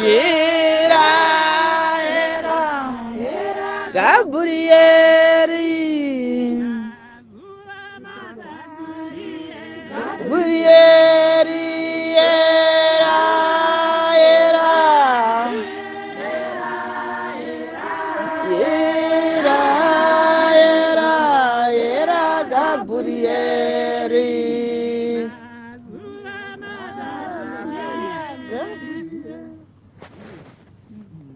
Era, era, Gabriele. Gabriele, era, era, era, era, era, Mm -hmm.